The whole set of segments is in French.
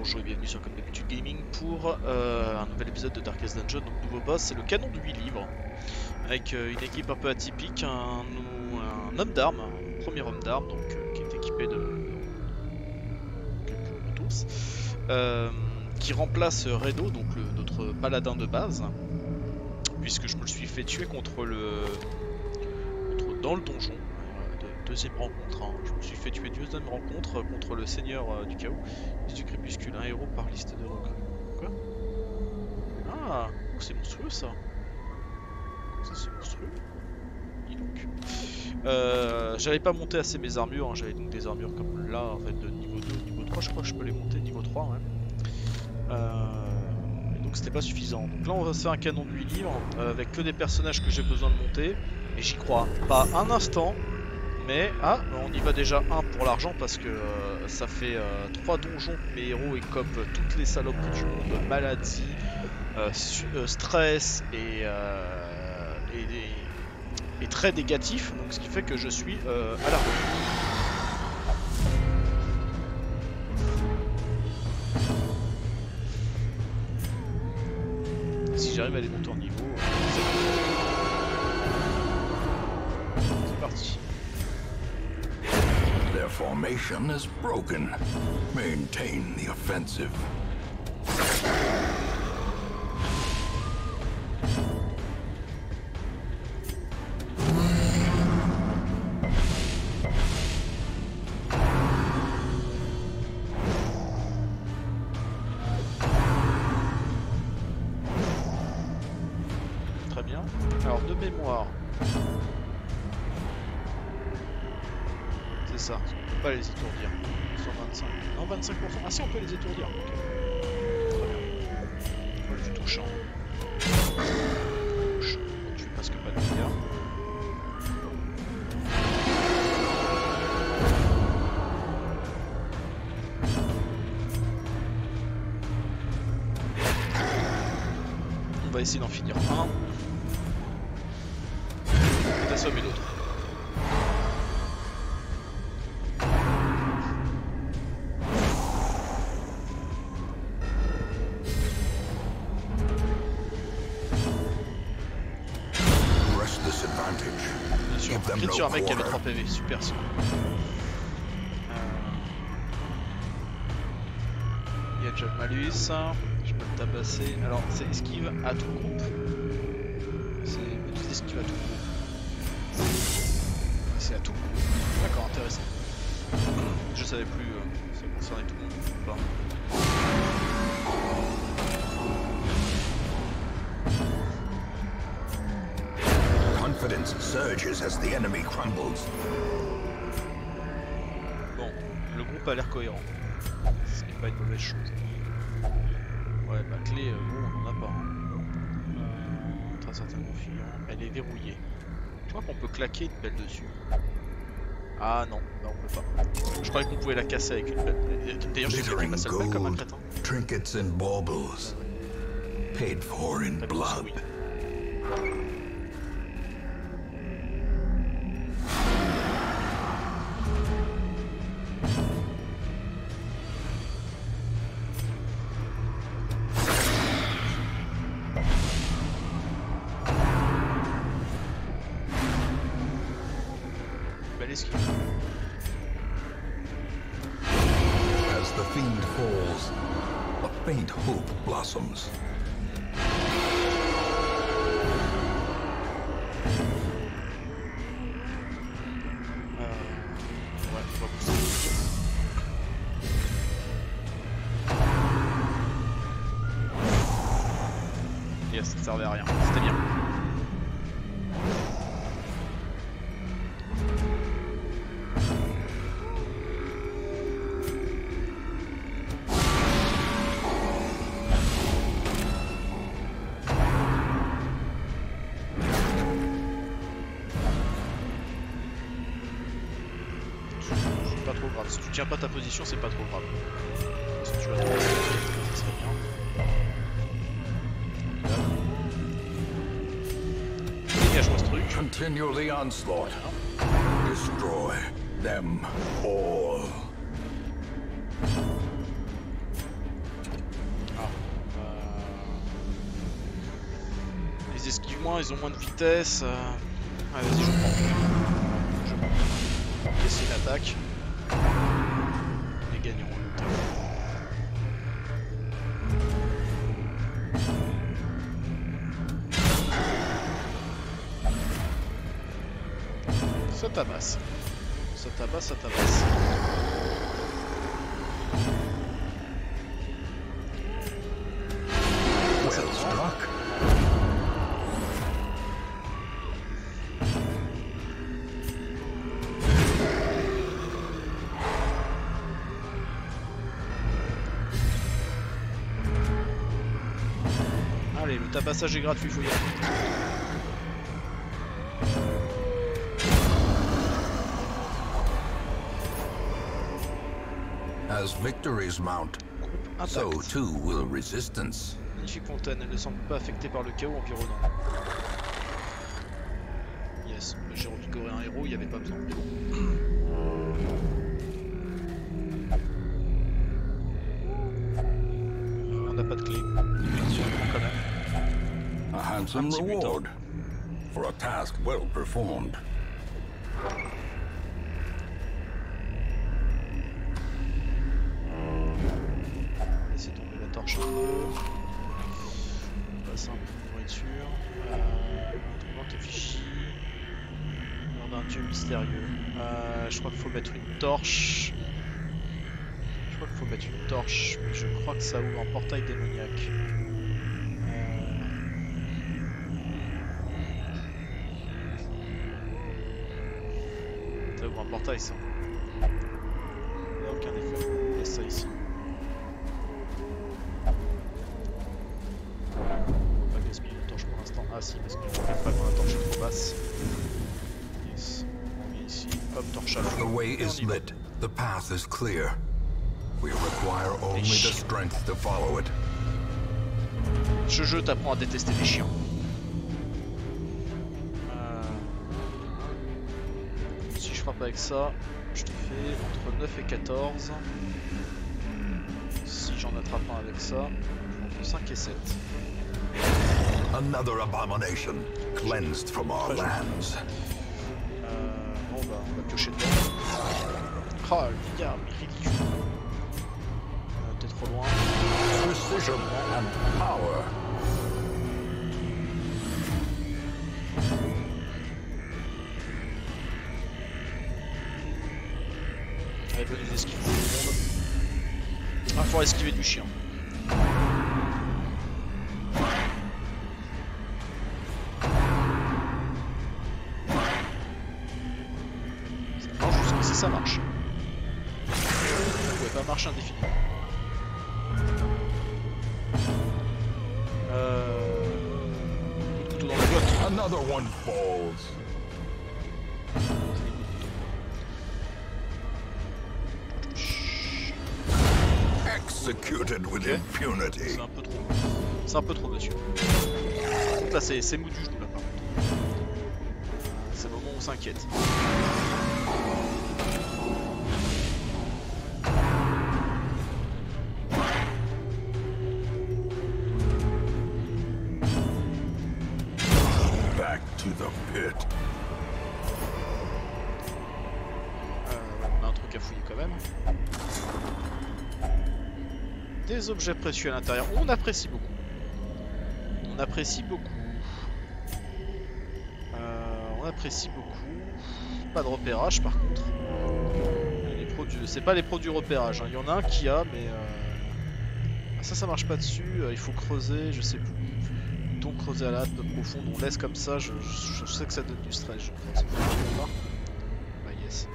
bonjour et bienvenue sur Comme d'habitude Gaming pour euh, un nouvel épisode de Darkest Dungeon. Donc nouveau boss, c'est le canon de 8 livres, avec euh, une équipe un peu atypique, un, homme d'armes, un premier homme d'armes, donc euh, qui est équipé de quelques tous, qui remplace Redo, donc notre paladin de base, puisque je me le suis fait tuer contre le contre- dans le donjon. Euh, de- Deuxième rencontre, hein. je me suis fait tuer deuxième rencontre contre le seigneur euh, du chaos. Liste du crépuscule, un héros par liste de recrues. Quoi? Ah oh, C'est monstrueux ça Ça c'est monstrueux. Dis donc. Euh, j'avais pas monté assez mes armures, hein, j'avais donc des armures comme là en fait de niveau 2, niveau 3, je crois que je peux les monter niveau 3 ouais. Euh, donc c'était pas suffisant. Donc là on va se faire un canon de 8 livres euh, avec que des personnages que j'ai besoin de monter. Et j'y crois pas un instant. Mais ah, on y va déjà un pour l'argent parce que euh, ça fait 3 donjons que mes héros écopent toutes les saloperies du monde, maladie, euh, euh, stress et, euh, et, très négatif, donc ce qui fait que je suis euh, à la. Si j'arrive à les monter formation is broken. Maintain the offensive. Très bien. Alors, de mémoire. C'est ça, pas les étourdir. 125. Non, 25%. Ah si, on peut les étourdir. Ok. Très bien. Pas de dégâts. On va essayer d'en finir un. Crit sur un mec qui avait quarter. 3 PV, super ça. Il y a déjà malus, je peux le tabasser. Alors, c'est esquive à tout groupe. C'est esquive à tout groupe. C'est à tout groupe. D'accord, intéressant. Je savais plus euh, ça concernait tout le monde ou Confidence surges as the enemy crumbles. Bon, le groupe a l'air cohérent. Ce qui n'est pas une mauvaise chose. Ouais, bah clé, euh, bon, on en a pas. Hein. Euh, très certainement configurant. Elle est verrouillée. Tu vois qu'on peut claquer une belle dessus. Ah non, non on peut pas. Je croyais qu'on pouvait la casser avec une belle. D'ailleurs j'ai Glittering ma seule belle comme un crétin. trinkets and baubles, paid for in blood. oui. Servait rien. C'était bien. Pas trop grave. Si tu tiens pas ta position, c'est pas trop grave. Continue the onslaught. Destroy them all. Ah, euh... Les esquives moins, ils ont moins de vitesse. Euh... Ah, vas-y, je prends. Je prends. Laissez l'attaque. Les gagnants. Tabasse. Ça tabasse, ça tabasse. Well struck. Allez, le tabassage est gratuit, faut y aller. As victories mount, so too will resistance. Magnifique fontaine, ne semble pas affectée par le chaos environnant. Yes, j'ai revigoré un héros, il n'y avait pas besoin. On n'a pas de clé. A handsome reward for a task well performed. Torche un peu. On passe un peu de nourriture. Euh, instrument effigie. Lors d'un dieu mystérieux. Euh, je crois qu'il faut mettre une torche. Je crois qu'il faut mettre une torche, mais je crois que ça ouvre un portail démoniaque. Euh, Ça ouvre un portail ça. Path is clear. We require only the strength to follow it. Ce jeu t'apprend à détester les chiens. Euh, Si je frappe avec ça, je te fais entre 9 et 14. Si j'en attrape un avec ça, entre 5 et 7. Another abomination cleansed from our lands. Euh, bon bah on va piocher dedans. Ah le gars, mais ridicule. Euh, T'es trop loin. Precision and power. Allez, venez les esquiver tout le monde. Ah, faut esquiver du chien. Ça marche pas marcher indéfiniment. Euh... couteau dans la boîte. Another one falls. Executed with impunity. C'est un peu trop. C'est un peu trop, monsieur. Là, c'est c'est mou du genou, là, par contre. C'est le moment où on s'inquiète. Des objets précieux à l'intérieur. On apprécie beaucoup. On apprécie beaucoup. Euh, on apprécie beaucoup. Pas de repérage par contre. Les produits, c'est pas les produits repérage. hein. Il y en a un qui a, mais euh, ah, ça, ça marche pas dessus. Euh, il faut creuser, je sais plus. Donc creuser à la hâte profonde. On laisse comme ça. Je, sais que ça donne du stress. Je grave. Bah yes.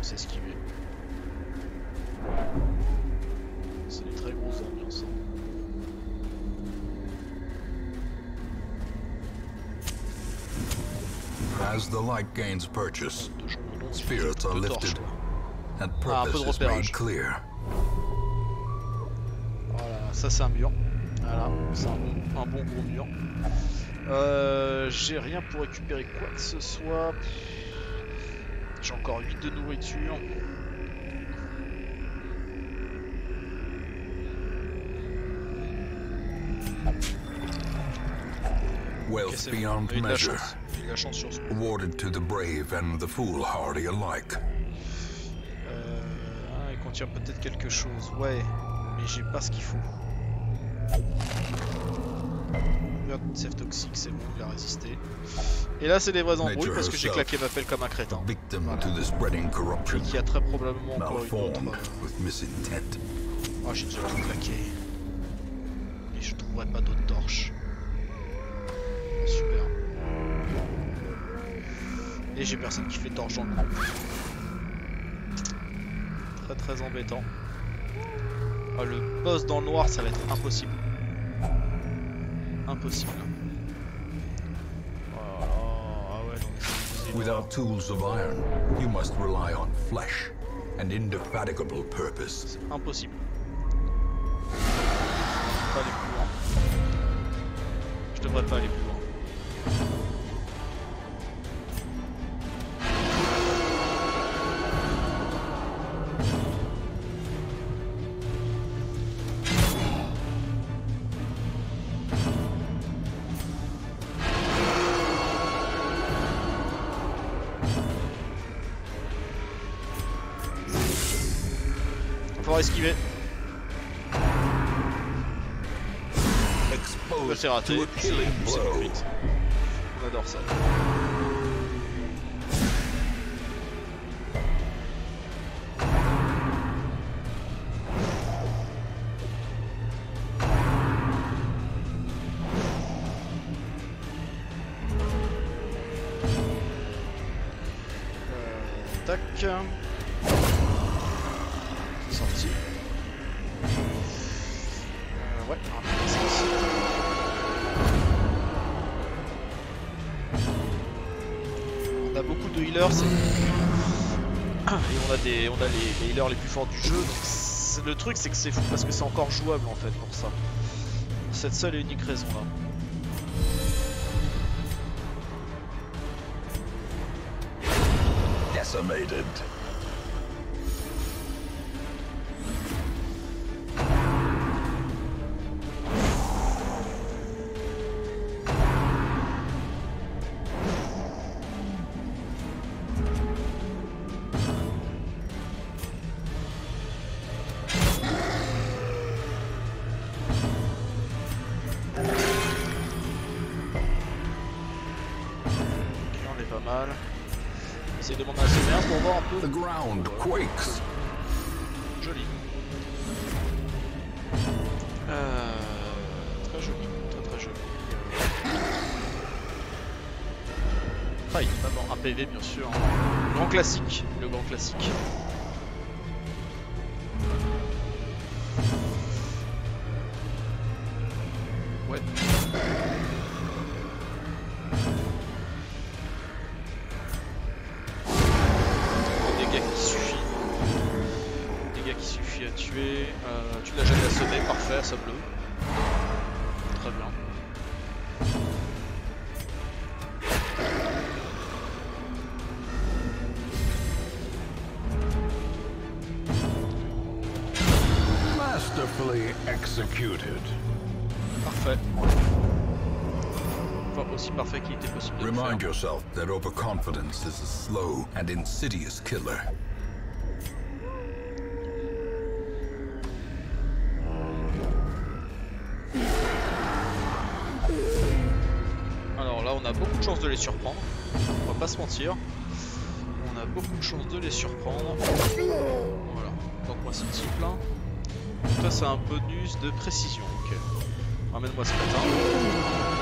On s'est esquivé. As the light gains purchase, spirits are lifted and Ah, purpose is made clear. Voilà, ça c'est un mur. Voilà, c'est un bon, un bon gros mur. Euh, J'ai rien pour récupérer quoi que ce soit. J'ai encore 8 de nourriture. Wealth beyond measure. Chance. La sur ce coup. Awarded to the brave and the foolhardy alike. Euh, ah, il contient peut-être quelque chose. Ouais, mais j'ai pas ce qu'il faut. Sève toxique, c'est bon, il a résisté. Et là, c'est des vraies embrouilles parce que j'ai claqué ma pelle comme un crétin. Victim Voilà. Et qu'il y a très probablement encore une autre. Ah, j'ai déjà tout claqué. Et je trouverai pas d'autres torches. Et j'ai personne qui fait torche dans le groupe. Très très embêtant. Ah, le boss dans le noir, ça va être impossible. Impossible. Oh, ah Without tools of iron, you must rely on flesh and indefatigable purpose. impossible. Va falloir esquiver. C'est. On adore ça. Les, healers les plus forts du jeu. Donc le truc c'est que c'est fou parce que c'est encore jouable en fait pour ça. Pour cette seule et unique raison là. Joli, très très joli. Ah, il pas mort. Un PV bien sûr. Le grand classique, le grand classique. Était possible de le Remind faire. yourself that overconfidence is a slow and insidious killer. Alors là, on a beaucoup de chances de les surprendre. On va pas se mentir. On a beaucoup de chances de les surprendre. Voilà. Donc moi, c'est type là. Toi, c'est un bonus de précision. Ok. Ramène-moi ce crétin.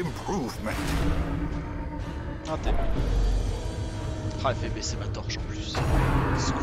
Improvement. Ah, t'es. Ah, elle fait baisser ma torche en plus. Secours.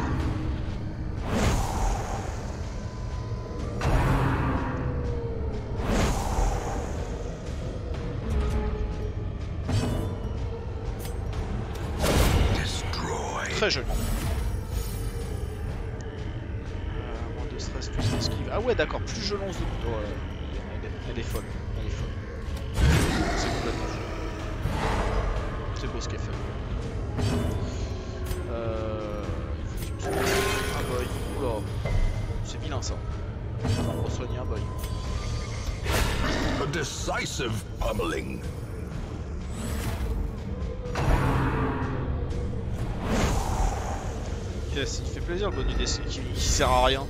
Qui, sert à rien.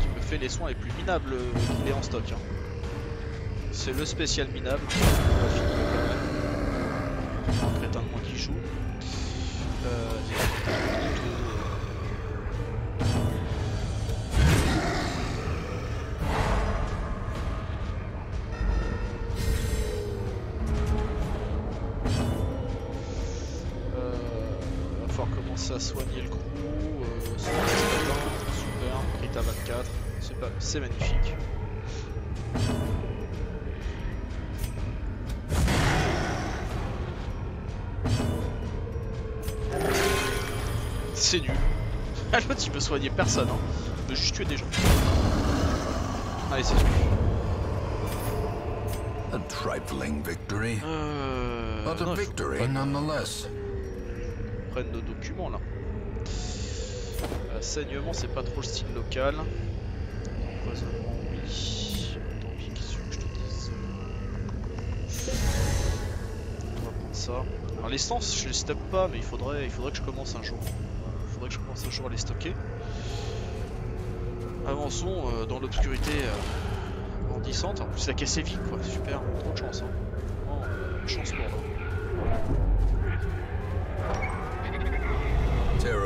Qui me fait les soins les plus minables qu'il est en stock. hein. C'est le spécial minable. Un crétin qui joue. Euh, c'est magnifique. C'est nul. Ah, L'autre il veut soigner personne, hein. il veut juste tuer des gens. Allez, c'est nul. A trifling victory, Euh, but a non, victory pas nonetheless. qu'on prenne nos documents là. Euh, saignement, c'est pas trop le style local. Empoisonnement, oui. Tant pis, qu'est-ce que je te dise On va prendre ça. Alors les stances, je les stoppe pas, mais il faudrait, il faudrait que je commence un jour. Il faudrait que je commence un jour à les stocker. Avançons euh, dans l'obscurité euh, grandissante. En plus, la caisse est vide, quoi. Super, trop de chance. Hein. Euh, chance pour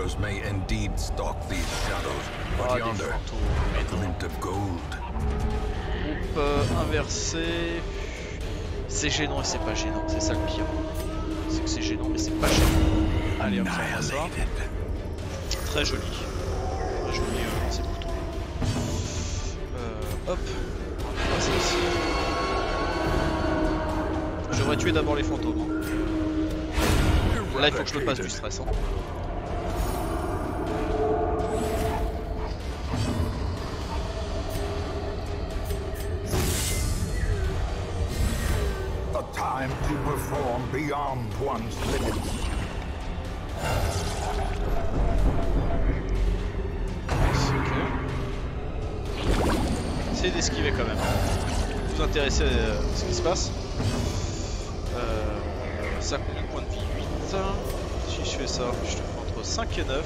Terrors may indeed stalk these shadows, but Ah, yonder, a glint of gold. Groupe euh, inversé. C'est gênant et c'est pas gênant, c'est ça le pire. C'est que c'est gênant mais c'est pas gênant. Allez hop, on ça. Très joli. Très joli euh, lancé couteau. Euh, hop, on va passer ici. Je devrais tuer d'abord les fantômes. hein. Là il faut que je me passe du stress. hein. Time to perform beyond one's limits. Essayez d'esquiver quand même. Vous intéressez euh, à ce qui se passe. Euh, ça combien de points de vie 8. Si je fais ça, je te fais entre 5 et 9.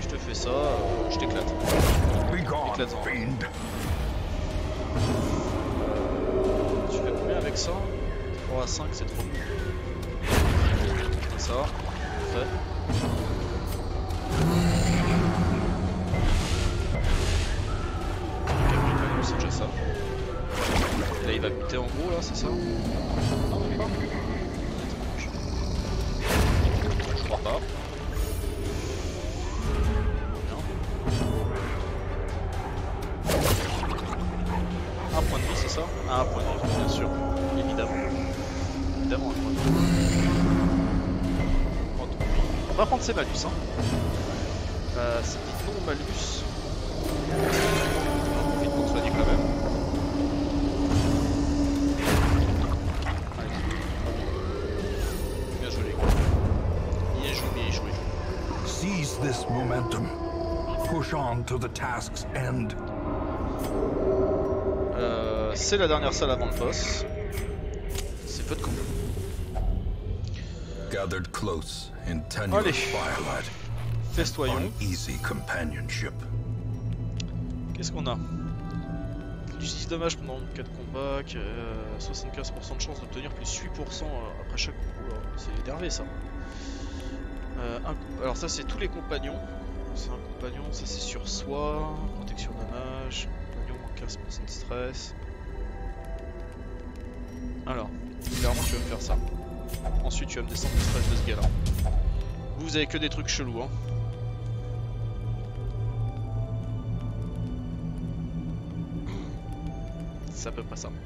Je te fais ça, euh, je t'éclate. Éclatant. Tu fais combien avec ça 3 à 5, c'est trop. Ça, fait. Capricorne, c'est déjà ça. Là, il va buter en gros, là, c'est ça? Non, prendre ses malus, hein. Euh, c'est dit non malus. On profite pour soigner quand même. Allez. Bien joué, les gars. Bien joué, bien joué. Seize this momentum. Push on to the task's end. Euh, c'est la dernière salle avant le boss. C'est peu de combo. Gathered close Allez. firelight. Festoyons. Qu'est-ce qu'on a? Du 6 dommages pendant 4 combats, qui, euh, 75% de chance d'obtenir plus 8% après chaque. Alors, C'est énervé ça. Euh, un alors ça c'est tous les compagnons. C'est un compagnon, ça c'est sur soi, protection dommage, compagnon moins 15% de stress. Alors, clairement tu vas me faire ça. Ensuite tu vas me descendre le stress de ce gars là. Vous, avez que des trucs chelous hein. C'est à peu près ça.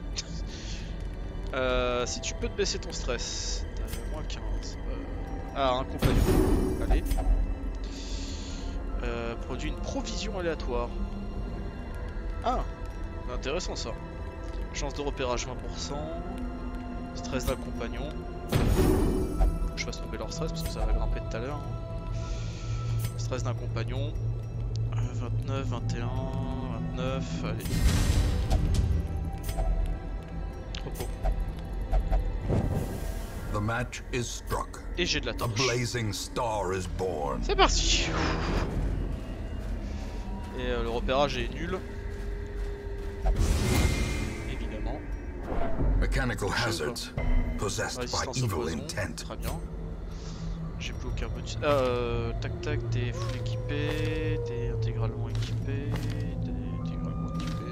Euh, si tu peux te baisser ton stress, t'as moins 15. Euh, ah, un compagnon. Allez. Euh, produit une provision aléatoire. Ah intéressant ça. Chance de repérage 20%. Stress d'un compagnon. Je fasse tomber leur stress parce que ça va grimper tout à l'heure. Stress d'un compagnon. Euh, 29, 21, 29, allez. Repos. The match is struck. Et j'ai de la torche. blazing star is born. C'est parti Et euh, le repérage est nul. Mechanical hazards possessed by evil intent. Très bien. J'ai plus aucun bonus. Euh, tac tac, t'es full équipé, t'es intégralement équipé, t'es intégralement équipé,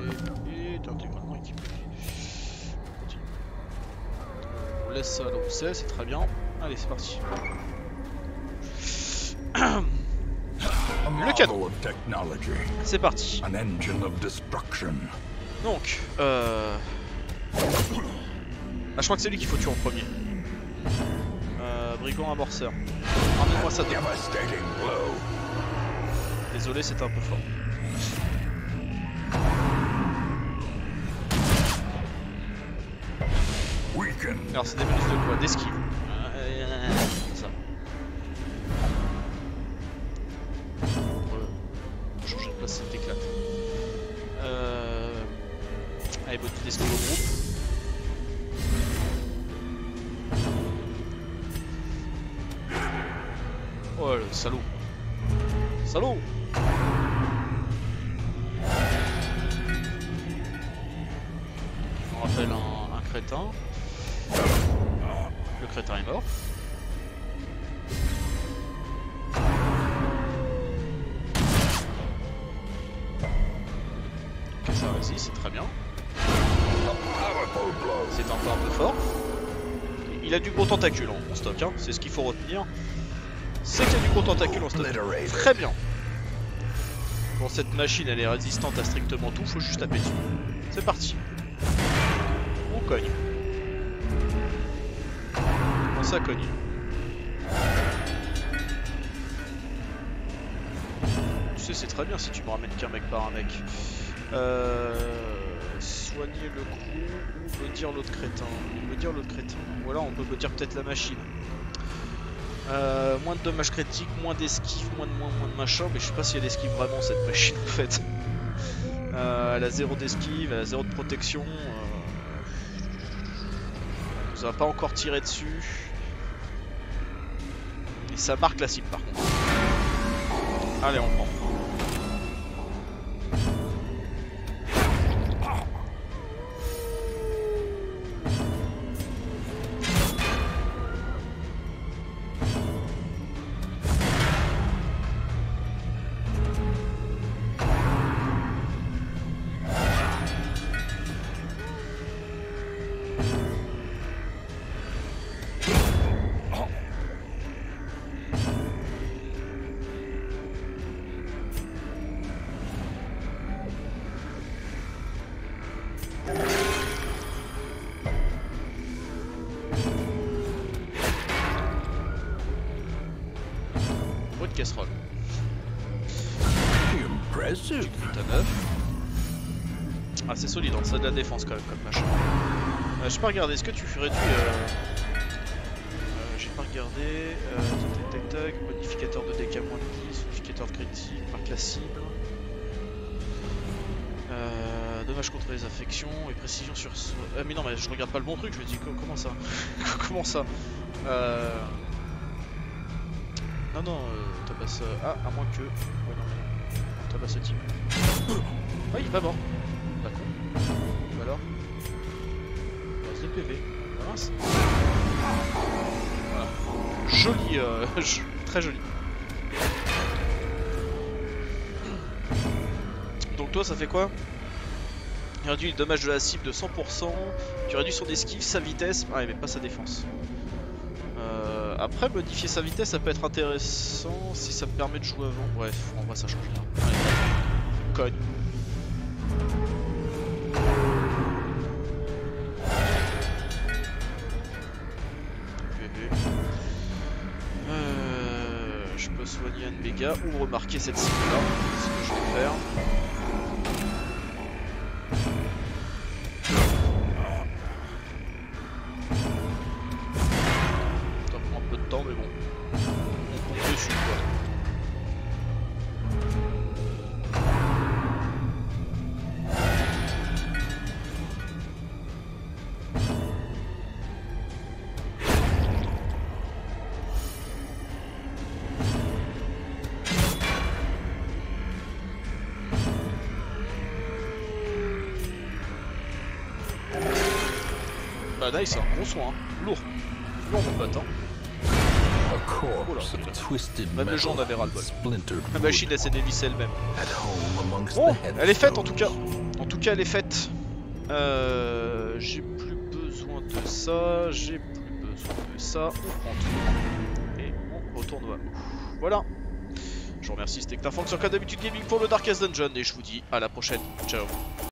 et t'es intégralement équipé. On continue. On laisse ça là où c'est, c'est très bien. Allez, c'est parti. Le canon. C'est parti. Donc, euh... Ah, je crois que c'est lui qu'il faut tuer en premier. Euh, brigand amorceur. Ramène-moi ça. Désolé, c'était un peu fort. Alors, c'est des bonus de quoi D'esquive. C'est très bien. C'est encore un peu fort. Il a du gros tentacule en, stock, hein. c'est ce qu'il faut retenir. C'est qu'il y a du gros tentacule en stock. Très bien. Bon, cette machine elle est résistante à strictement tout, faut juste taper. C'est parti. On cogne. Comment ça cogne Tu sais, c'est très bien si tu me ramènes qu'un mec par un mec. Euh, soigner le crew ou me dire l'autre crétin. Me dire l'autre crétin. Ou alors on peut dire peut-être la machine. Euh, moins de dommages critiques, moins d'esquive, moins de moins, moins de machin, mais je sais pas si elle esquive vraiment cette machine en fait. Euh, elle a zéro d'esquive, elle a zéro de protection. Euh... Elle nous a pas encore tiré dessus. Et ça marque la cible par contre. Allez, on prend. Casserole. Impressive. Putain neuf. Ah c'est solide, hein, ça de la défense quand même comme machin. Euh, j'ai pas regardé, est-ce que tu réduis... Euh... euh, j'ai pas regardé... Euh, tac tac tac, modificateur de DK moins de 10, modificateur de critique, marque la cible. Euh, dommage contre les affections et précision sur... Euh, mais non mais je regarde pas le bon truc, je me dis co- comment ça? Comment ça? Non non, euh, tabasse... Ah, à moins que... Ouais non mais... non, Tabasse ce type. Ah il est pas mort Pas con. Ou alors PV. Ah, mince. Voilà. Joli, euh, très joli. Donc toi ça fait quoi? Il réduit le dommage de la cible de 100%, tu réduis son esquive, sa vitesse, ah mais pas sa défense. Après modifier sa vitesse ça peut être intéressant si ça me permet de jouer avant. Bref, en vrai ça change rien. Allez, cogne. Euh, je peux soigner un gars ou remarquer cette cible là, ce que je vais faire. Nice, hein, gros soin, hein. lourd. Lourd mon pote hein. Twisted Même gens en avaient ras-le-bol. La machine elle s'est dévissée elle-même. Bon, elle est faite en tout cas. En tout cas, elle est faite. Euh, j'ai plus besoin de ça, j'ai plus besoin de ça. On prend tout et on retourne hameau. Voilà. Je vous remercie, c'était Fox sur Code d'habitude Gaming pour le Darkest Dungeon et je vous dis à la prochaine. Ciao.